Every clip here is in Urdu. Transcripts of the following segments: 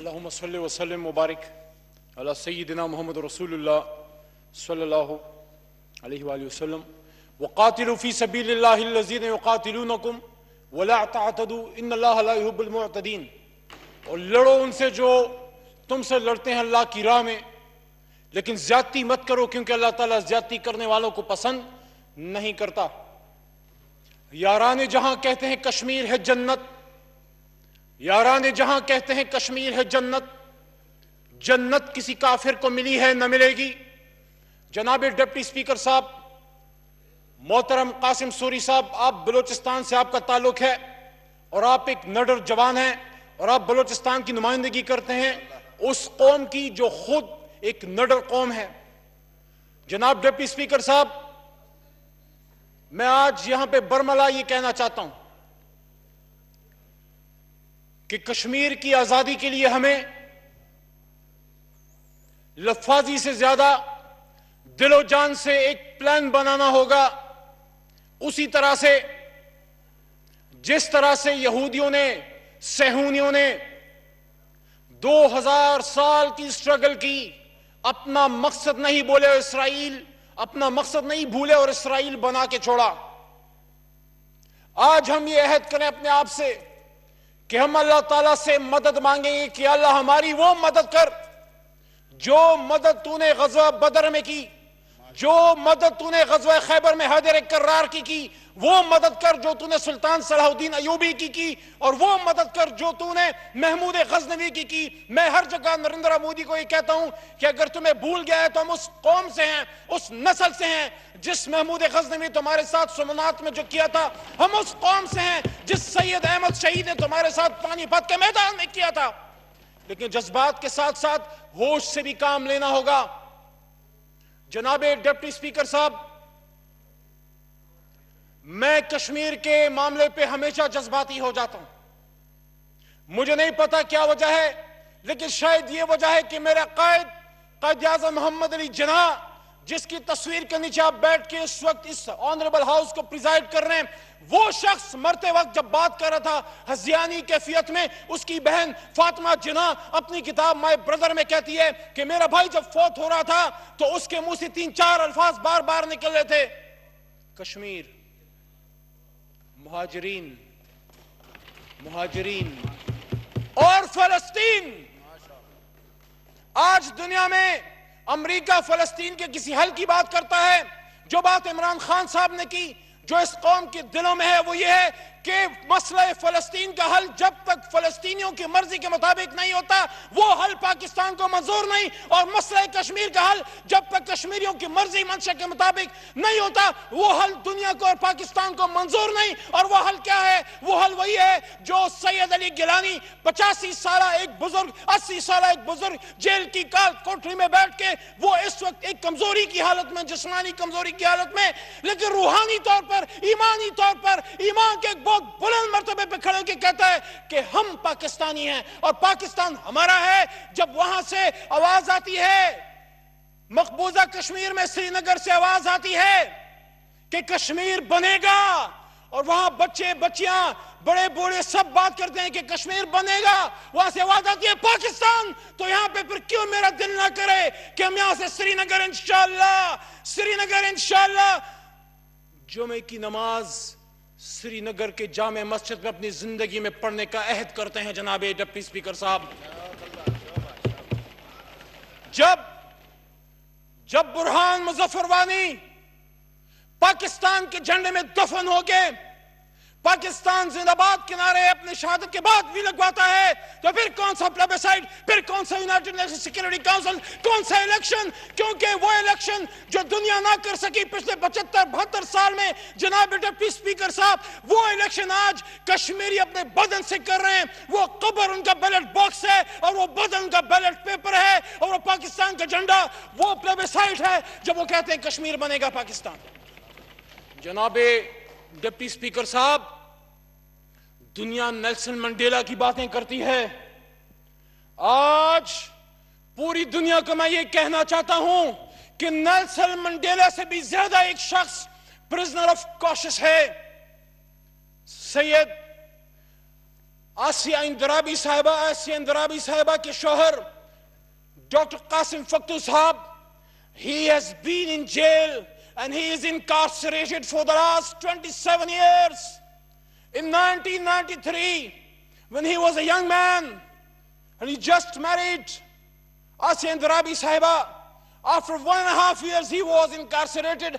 اللهم صل وسلم وبارك على سيدنا محمد رسول الله صلى الله عليه وآله وسلم. وقاتلوا في سبيل الله الذين يقاتلونكم ولا تعتدوا. ان الله لا يحب المعتدين. اور لڑو ان سے جو تم سے لڑتے ہیں اللہ کی راہ میں، لیکن زیادتی مت کرو کیونکہ اللہ تعالیٰ زیادتی کرنے والوں کو پسند نہیں کرتا۔ یاران جہاں کہتے ہیں کشمیر ہے جنت یاران جہاں کہتے ہیں کشمیر ہے جنت جنت کسی کافر کو ملی ہے، نہ ملے گی۔ جناب ڈپٹی سپیکر صاحب، محترم قاسم سوری صاحب، آپ بلوچستان سے آپ کا تعلق ہے اور آپ ایک نڈر جوان ہیں اور آپ بلوچستان کی نمائندگی کرتے ہیں۔ اس قوم کی جو خود ایک نڈر قوم ہے۔ جناب ڈپٹی سپیکر صاحب، میں آج یہاں پہ برملا یہ کہنا چاہتا ہوں۔ کہ کشمیر کی آزادی کے لیے ہمیں لفاظی سے زیادہ دل و جان سے ایک پلان بنانا ہوگا۔ اسی طرح سے جس طرح سے یہودیوں نے، سہونیوں نے دو ہزار سال کی سٹرگل کی، اپنا مقصد نہیں بولے اور اسرائیل، اپنا مقصد نہیں بھولے اور اسرائیل بنا کے چھوڑا۔ آج ہم یہ عہد کریں اپنے آپ سے۔ کہ ہم اللہ تعالیٰ سے مدد مانگیں گے کہ اللہ ہماری وہ مدد کر جو مدد تو نے غزوہ بدر میں کی، جو مدد تو نے غزوہ خیبر میں حیدر کرار کی کی وہ مدد کر جو تو نے سلطان صلاح الدین ایوبی کی کی اور وہ مدد کر جو تو نے محمود غزنوی کی کی میں ہر جگہ نریندرہ مودی کو یہ کہتا ہوں کہ اگر تمہیں بھول گیا ہے تو ہم اس قوم سے ہیں، اس نسل سے ہیں جس محمود غزنوی تمہارے ساتھ سمنات میں جو کیا تھا، ہم اس قوم سے ہیں جس سید احمد شہید نے تمہارے ساتھ پانی پت کے میدان میں کیا تھا۔ لیکن جذبات کے ساتھ ساتھ ہوش سے بھی کام لینا ہوگا۔ جناب ڈپٹی سپیکر صاحب میں کشمیر کے معاملے پہ ہمیشہ جذباتی ہو جاتا ہوں۔ مجھے نہیں پتا کیا وجہ ہے، لیکن شاید یہ وجہ ہے کہ میرا قائد قائد اعظم محمد علی جناح، جس کی تصویر کے نیچے آپ بیٹھ کے اس وقت اس آنریبل ہاؤس کو پریزائڈ کر رہے ہیں، وہ شخص مرتے وقت جب بات کر رہا تھا ہزیانی کیفیت میں، اس کی بہن فاطمہ جناح اپنی کتاب مائی بردر میں کہتی ہے کہ میرا بھائی جب فوت ہو رہا تھا تو اس کے منہ سے تین چار الفاظ بار بار نکل رہے تھے۔ کشمیر۔ مہاجرین مہاجرین اور فلسطین۔ آج دنیا میں امریکہ فلسطین کے کسی حل کی بات کرتا ہے۔ جو بات عمران خان صاحب نے کی، جو اس قوم کے دلوں میں ہے، وہ یہ ہے کہ مسئلہ فلسطین کا حل جب تک فلسطینیوں کی مرضی کے مطابق نہیں ہوتا، وہ حل پاکستان کو منظور نہیں اور مسئلہ کشمیر کا حل جب تک کشمیریوں کی مرضی منشا کے مطابق نہیں ہوتا، وہ حل دنیا کو اور پاکستان کو منظور نہیں اور وہ حل کیا ہے؟ وہ حل وہی ہے جو سید علی گلانی پچاسی سالہ ایک بزرگ، اسی سالہ ایک بزرگ جیل کی کال کوٹری میں بیٹھ کے وہ اس وقت ایک کمزوری کی حالت میں، جسمانی کمزوری کی حالت میں، لیکن روحانی طور پر، ایمانی طور پر، ایمان کے ایک بہت بلند مرتبے پہ کھڑے کے کہتا ہے کہ ہم پاکستانی ہیں اور پاکستان ہمارا ہے۔ جب وہاں سے آواز آتی ہے، مقبوضہ کشمیر میں سری نگر سے آواز آتی ہے کہ کشمیر بنے گا اور وہاں بچے، بچیاں، بڑے بوڑھے سب بات کرتے ہیں کہ کشمیر بنے گا۔ وہاں سے آواز آتی ہے، پاکستان! تو یہاں پہ پھر کیوں میرا دل نہ کرے کہ ہم یہاں سے سری نگر انشاءاللہ سری نگر انشاءاللہ جمعے کی نماز سری نگر کے جامع مسجد میں اپنی زندگی میں پڑھنے کا عہد کرتے ہیں جناب ڈپٹی سپیکر صاحب۔ جب جب برہان مظفروانی پاکستان کے جھنڈے میں دفن ہو کے پاکستان زندہ باد کنارے اپنے شہادت کے بعد بھی لگواتا ہے، تو پھر کون سا پلیبسائٹ پھر کون سا یونائٹڈ نیشن سیکیورٹی کاؤنسل کون سا الیکشن؟ کیونکہ وہ الیکشن جو دنیا نہ کر سکی پچھلے پچھتر بہتر سال میں، جناب ڈپٹی سپیکر صاحب، وہ الیکشن آج کشمیری اپنے بدن سے کر رہے ہیں۔ وہ قبر ان کا بیلٹ باکس ہے اور وہ بدن کا بیلٹ پیپر ہے اور وہ پاکستان کا جھنڈا، وہ پلیبسائٹ ہے، جب وہ کہتے ہیں کشمیر بنے گا پاکستان۔ جناب ڈپٹی سپیکر صاحب، دنیا نیلسن منڈیلا کی باتیں کرتی ہے۔ آج پوری دنیا کو میں یہ کہنا چاہتا ہوں کہ نیلسن منڈیلا سے بھی زیادہ ایک شخص پرزنر آف کوشش ہے۔ سید آسیہ اندرابی صاحبہ، آسیہ اندرابی صاحبہ کے شوہر ڈاکٹر قاسم فکتو صاحب، he has been in jail and he is incarcerated for the last 27 years. In 1993, when he was a young man and he just married Asyan Rabi Sahiba, after one and a half years he was incarcerated.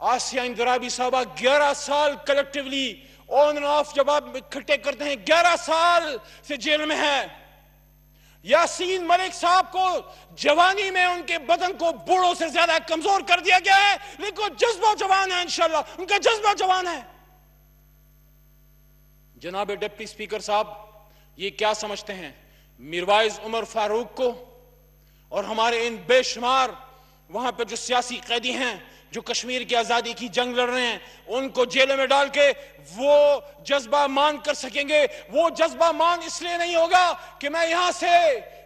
Asiya Andrabi صاحبہ گیارہ سال کلیکٹیولی آن آف جب آپ اکٹھے کرتے ہیں، گیارہ سال سے جیل میں ہے یاسین ملک صاحب کو جوانی میں ان کے بدن کو بوڑھوں سے زیادہ کمزور کر دیا گیا ہے، لیکن جذبہ جوان ہے انشاءاللہ، ان کا جذبہ جوان ہے۔ جناب ڈپٹی سپیکر صاحب، یہ کیا سمجھتے ہیں؟ میروائز عمر فاروق کو اور ہمارے ان بے شمار وہاں پہ جو سیاسی قیدی ہیں جو کشمیر کی آزادی کی جنگ لڑ رہے ہیں، ان کو جیلوں میں ڈال کے وہ جذبہ مان کر سکیں گے۔ وہ جذبہ مان اس لیے نہیں ہوگا کہ میں یہاں سے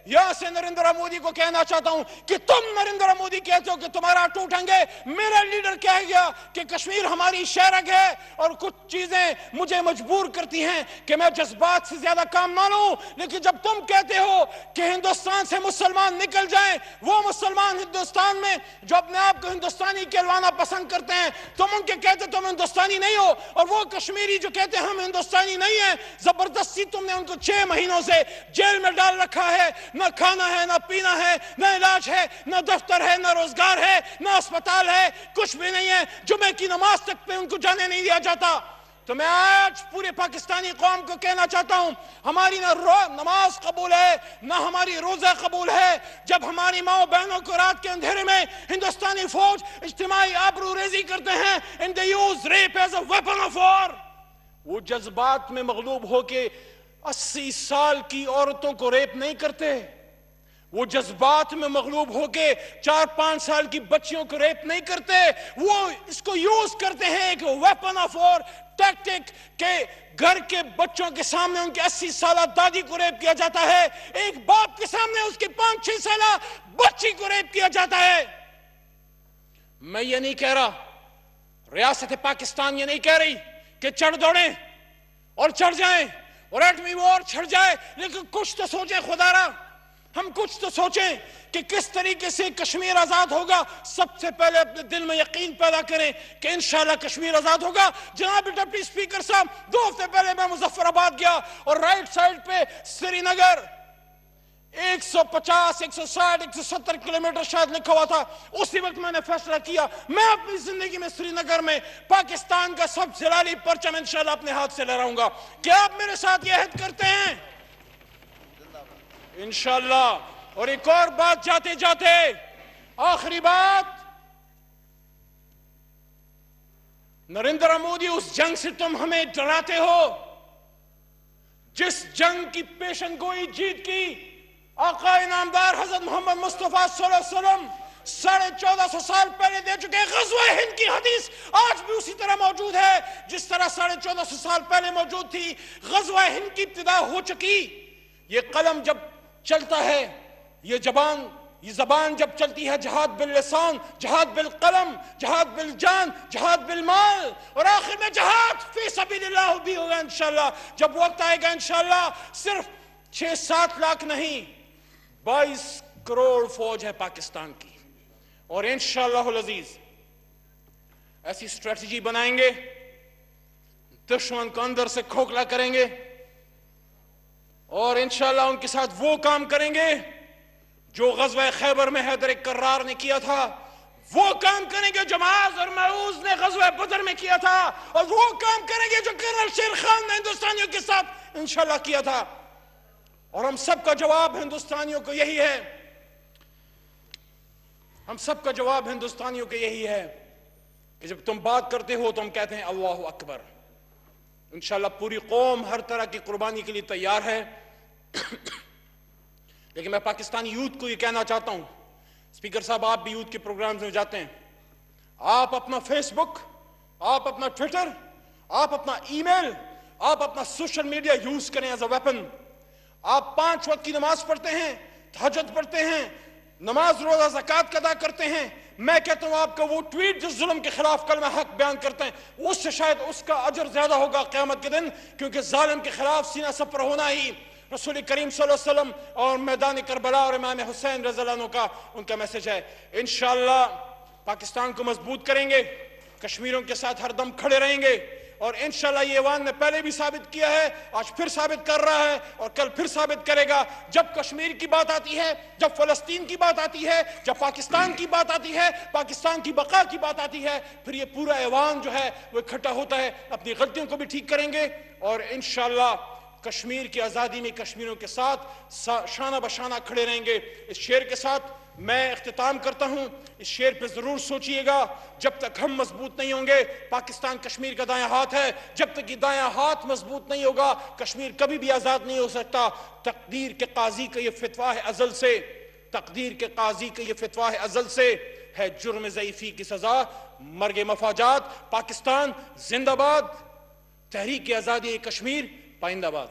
یہاں سے نریندر مودی کو کہنا چاہتا ہوں کہ تم نریندر مودی کہتے ہو کہ تمہارا ٹوٹیں گے، میرا لیڈر کہہ گیا کہ کشمیر ہماری شہرک ہے اور کچھ چیزیں مجھے مجبور کرتی ہیں کہ میں جذبات سے زیادہ کام نہ لوں۔ لیکن جب تم کہتے ہو کہ ہندوستان سے مسلمان نکل جائیں، وہ مسلمان ہندوستان میں جو اپنے آپ کو ہندوستانی کہلوانا پسند کرتے ہیں، تم ان کے کہتے تم ہندوستانی نہیں ہو اور وہ کشمیری جو کہتے ہم ہندوستانی نہیں ہیں، زبردستی تم نے ان کو چھ مہینوں سے جیل میں ڈال رکھا ہے۔ نہ کھانا ہے، نہ پینا ہے، نہ علاج ہے، نہ دفتر ہے، نہ روزگار ہے، نہ اسپتال ہے، کچھ بھی نہیں ہے۔ جمعہ کی نماز تک پہ ان کو جانے نہیں دیا جاتا۔ تو میں آج پورے پاکستانی قوم کو کہنا چاہتا ہوں، ہماری نہ نماز قبول ہے، نہ ہماری روزہ قبول ہے۔ جب ہماری ماں بہنوں کو رات کے اندھیرے میں ہندوستانی فوج اجتماعی آبرو ریزی کرتے ہیں ان they use rape as a weapon of war وہ جذبات میں مغلوب ہو کے اسی سال کی عورتوں کو ریپ نہیں کرتے؟ وہ جذبات میں مغلوب ہو کے چار پانچ سال کی بچیوں کو ریپ نہیں کرتے؟ وہ اس کو یوز کرتے ہیں ایک ویپن آف اور ٹیکٹک کے گھر کے بچوں کے سامنے ان کے اسی سالہ دادی کو ریپ کیا جاتا ہے، ایک باپ کے سامنے اس کے پانچ چھ سالہ بچی کو ریپ کیا جاتا ہے۔ میں یہ نہیں کہہ رہا، ریاست پاکستان یہ نہیں کہہ رہی کہ چڑھ دوڑیں اور چڑھ جائیں۔ اور ایٹمی وار چھڑ جائے، لیکن کچھ تو سوچیں خدا را۔ ہم کچھ تو سوچیں کہ کس طریقے سے کشمیر آزاد ہوگا۔ سب سے پہلے اپنے دل میں یقین پیدا کریں کہ انشاءاللہ کشمیر آزاد ہوگا۔ جناب ڈپٹی سپیکر صاحب، دو ہفتے پہلے میں مظفر آباد گیا اور رائٹ سائڈ پہ سری نگر ایک سو پچاس، ایک سو ساٹھ، ایک سو ستر کلومیٹر شاید لکھا ہوا تھا۔ اسی وقت میں نے فیصلہ کیا، میں اپنی زندگی میں سری نگر میں پاکستان کا سب زلالی پرچم انشاءاللہ اپنے ہاتھ سے لے رہا ہوں گا۔ کیا آپ میرے ساتھ یہ عہد کرتے ہیں؟ انشاءاللہ۔ اور ایک اور بات جاتے جاتے، آخری بات۔ نریندر مودی، اس جنگ سے تم ہمیں ڈراتے ہو، جس جنگ کی پیشن گوئی جیت کی آقا انعامدار حضرت محمد مصطفیٰ صلی اللہ علیہ وسلم ساڑھے چودہ سو سال پہلے دے چکے غزوہ ہند کی حدیث آج بھی اسی طرح موجود ہے، جس طرح ساڑھے چودہ سو سال پہلے موجود تھی۔ غزوہ ہند کی ابتدا ہو چکی۔ یہ قلم جب چلتا ہے، یہ زبان یہ زبان جب چلتی ہے، جہاد باللسان، جہاد بالقلم، جہاد بالجان، جہاد بالمال، اور آخر میں جہاد فی سبیل اللہ بھی ہوگا انشاءاللہ۔ جب وقت آئے گا انشاءاللہ، صرف چھ سات لاکھ نہیں بائیس کروڑ فوج ہے پاکستان کی۔ اور انشاءاللہ العزیز، ایسی سٹریٹجی بنائیں گے، دشمن کو اندر سے کھوکھلا کریں گے، اور انشاءاللہ ان کے ساتھ وہ کام کریں گے جو غزوہ خیبر میں حیدر کرار نے کیا تھا۔ وہ کام کریں گے جو معاذ اور معوز نے غزوہ بدر میں کیا تھا، اور وہ کام کریں گے جو کرنل شیر خان نے ہندوستانیوں کے ساتھ انشاءاللہ کیا تھا۔ اور ہم سب کا جواب ہندوستانیوں کو یہی ہے۔ ہم سب کا جواب ہندوستانیوں کو یہی ہے کہ جب تم بات کرتے ہو تو ہم کہتے ہیں اللہ اکبر۔ انشاءاللہ پوری قوم ہر طرح کی قربانی کے لیے تیار ہے۔ لیکن میں پاکستانی یوتھ کو یہ کہنا چاہتا ہوں۔ سپیکر صاحب، آپ بھی یوتھ کے پروگرامز میں جاتے ہیں۔ آپ اپنا فیس بک آپ اپنا ٹویٹر، آپ اپنا ای میل، آپ اپنا سوشل میڈیا یوز کریں ایز اے ویپن۔ آپ پانچ وقت کی نماز پڑھتے ہیں تحجد پڑھتے ہیں، نماز روزہ زکات ادا کرتے ہیں۔ میں کہتا ہوں آپ کا وہ ٹویٹ جس ظلم کے خلاف کلمہ حق بیان کرتے ہیں، اس سے شاید اس کا اجر زیادہ ہوگا قیامت کے دن، کیونکہ ظالم کے خلاف سینہ سپر ہونا ہی۔ رسول کریم صلی اللہ علیہ وسلم اور میدان کربلا اور امام حسین رضی اللہ عنہ کا ان کا میسج ہے۔ انشاءاللہ پاکستان کو مضبوط کریں گے، کشمیروں کے ساتھ ہر دم کھڑے رہیں گے۔ اور انشاءاللہ یہ ایوان نے پہلے بھی ثابت کیا ہے، آج پھر ثابت کر رہا ہے اور کل پھر ثابت کرے گا۔ جب کشمیر کی بات آتی ہے، جب فلسطین کی بات آتی ہے، جب پاکستان کی بات آتی ہے، پاکستان کی بقا کی بات آتی ہے، پھر یہ پورا ایوان جو ہے وہ اکٹھا ہوتا ہے۔ اپنی غلطیوں کو بھی ٹھیک کریں گے اور انشاءاللہ کشمیر کی آزادی میں کشمیروں کے ساتھ شانہ بشانہ کھڑے رہیں گے۔ اس شیر کے ساتھ میں اختتام کرتا ہوں۔ اس شیر پہ ضرور سوچئے گا۔ جب تک ہم مضبوط نہیں ہوں گے، پاکستان کشمیر کا دائیں ہاتھ ہے۔ جب تک یہ دائیں ہاتھ مضبوط نہیں ہوگا، کشمیر کبھی بھی آزاد نہیں ہو سکتا۔ تقدیر کے قاضی کا یہ فتوہ ہے ازل سے۔ تقدیر کے قاضی کا یہ فتوہ ہے ازل سے۔ ہے جرم ضعیفی کی سزا۔ مرگ مفاجات۔ پاکستان زندہ باد۔ تحریک آزادی کشمیر، پائندہ باد۔